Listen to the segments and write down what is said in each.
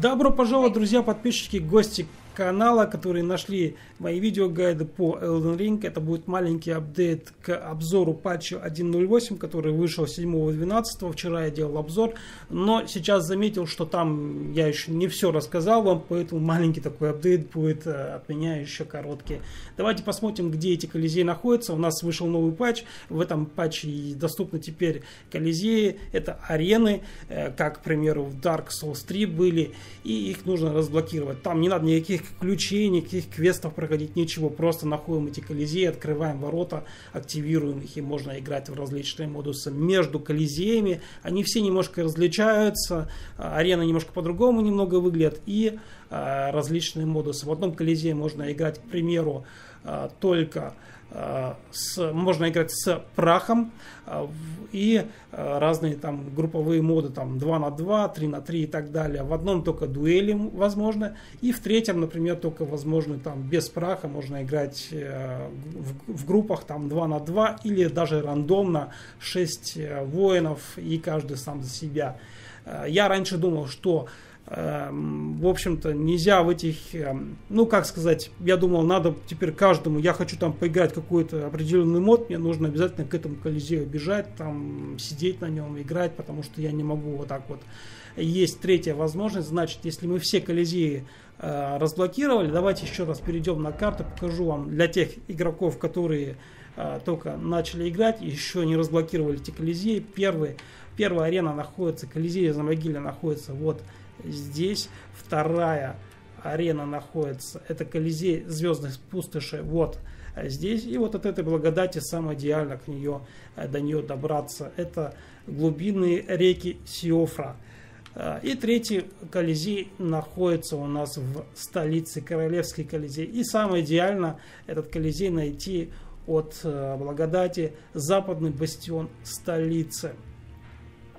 Добро пожаловать, друзья, подписчики, гости канала, которые нашли мои видеогайды по Elden Ring. Это будет маленький апдейт к обзору патча 1.08, который вышел 7.12. Вчера я делал обзор, но сейчас заметил, что там я еще не все рассказал вам, поэтому маленький такой апдейт будет э, от меня еще короткий. Давайте посмотрим, где эти колизеи находятся. У нас вышел новый патч. В этом патче доступны теперь колизеи. Это арены, э, как, к примеру, в Dark Souls 3 были, и их нужно разблокировать. Там не надо никаких ключей, никаких квестов проходить, ничего. Просто находим эти колизеи, открываем ворота, активируем их и можно играть в различные модусы между колизеями. Они все немножко различаются, а, арена немножко по-другому немного выглядит и различные модусы. В одном колизее можно играть, к примеру, а, только а, с, можно играть с прахом и разные там групповые моды, там 2 на 2, 3 на 3 и так далее. В одном только дуэли возможно, и в третьем, например, только возможно там без праха можно играть э, в, в группах там 2 на 2 или даже рандомно 6 э, воинов и каждый сам за себя. Э, я раньше думал, что в общем-то, нельзя в этих, эм, ну, как сказать, я думал, надо теперь каждому, я хочу там поиграть какой-то определенный мод, мне нужно обязательно к этому колизею бежать, там, сидеть на нем, играть, потому что я не могу вот так вот. Есть третья возможность, значит, если мы все колизеи э, разблокировали, давайте еще раз перейдем на карту, покажу вам для тех игроков, которые э, только начали играть, еще не разблокировали эти колизеи. Первый, первая арена находится, колизей за могиле находится вот здесь вторая арена находится. Это Колизей звездных пустошей. Вот здесь. И вот от этой благодати самое идеально к нее, э, до нее добраться. Это глубинные реки Сиофра. Э, и третий Колизей находится у нас в столице Королевский Колизей. И самое идеально этот Колизей найти от э, благодати западный бастион столицы.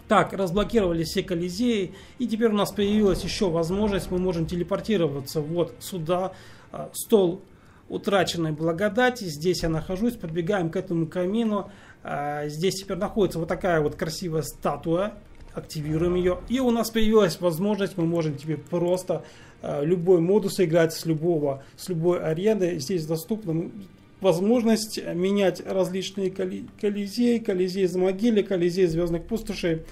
Так, разблокировали все колизеи, и теперь у нас появилась еще возможность, мы можем телепортироваться вот сюда, а, стол утраченной благодати, здесь я нахожусь, подбегаем к этому камину, а, здесь теперь находится вот такая вот красивая статуя, активируем ее, и у нас появилась возможность, мы можем теперь просто а, любой модус играть с любого, с любой арены, здесь доступно возможность менять различные колизеи, колизей из могилы, колизей звездных пустошей,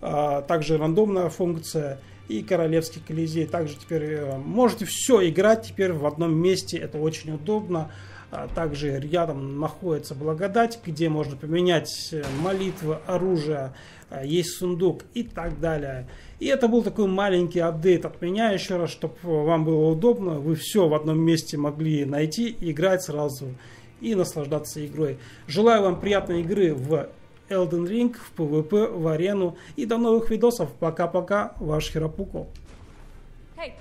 а, также рандомная функция и королевский колизей. Также теперь э, можете все играть теперь в одном месте, это очень удобно. А, также рядом находится благодать, где можно поменять э, молитвы, оружие, а, есть сундук и так далее. И это был такой маленький апдейт от меня еще раз, чтобы вам было удобно. Вы все в одном месте могли найти, играть сразу и наслаждаться игрой. Желаю вам приятной игры в Elden Ring, в PvP, в арену. И до новых видосов. Пока-пока, ваш Хиропуко. Hey.